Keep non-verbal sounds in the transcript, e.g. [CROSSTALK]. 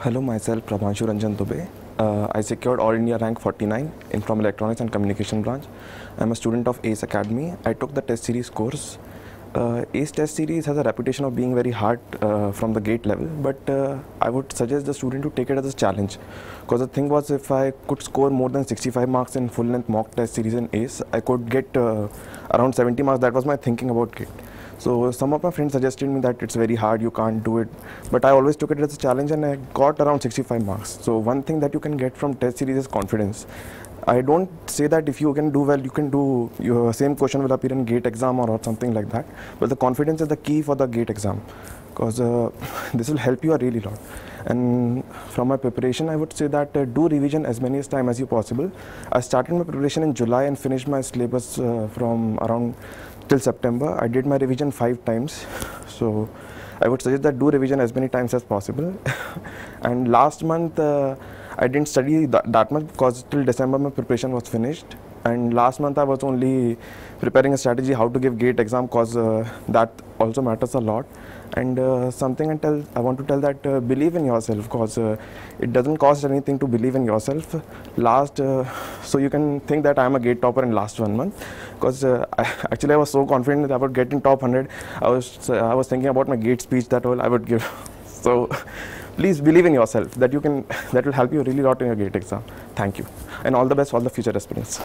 Hello, myself Prabhanshu Ranjan Dubey. Uh, I secured All India rank 49 in from Electronics and Communication branch. I'm a student of ACE Academy. I took the test series course. Uh, ACE test series has a reputation of being very hard uh, from the gate level, but uh, I would suggest the student to take it as a challenge. Because the thing was, if I could score more than 65 marks in full length mock test series in ACE, I could get uh, around 70 marks. That was my thinking about GATE. So some of my friends suggested me that it's very hard, you can't do it. But I always took it as a challenge and I got around 65 marks. So one thing that you can get from test series is confidence. I don't say that if you can do well, you can do your same question will appear in GATE exam or, or something like that. But the confidence is the key for the GATE exam because uh, [LAUGHS] this will help you a really lot. And from my preparation, I would say that uh, do revision as many as time as you possible. I started my preparation in July and finished my syllabus uh, from around till September. I did my revision five times. So I would suggest that do revision as many times as possible. [LAUGHS] and last month, uh, I didn't study that, that much because till December my preparation was finished. And last month I was only preparing a strategy how to give GATE exam because uh, that also matters a lot. And uh, something I tell, I want to tell that uh, believe in yourself because uh, it doesn't cost anything to believe in yourself. Last, uh, so you can think that I am a GATE topper in last one month because uh, [LAUGHS] actually I was so confident that I would get in top 100. I was I was thinking about my GATE speech that all I would give. [LAUGHS] So please believe in yourself that you can [LAUGHS] that will help you really lot in your GATE exam. Thank you and all the best for all the future aspirants.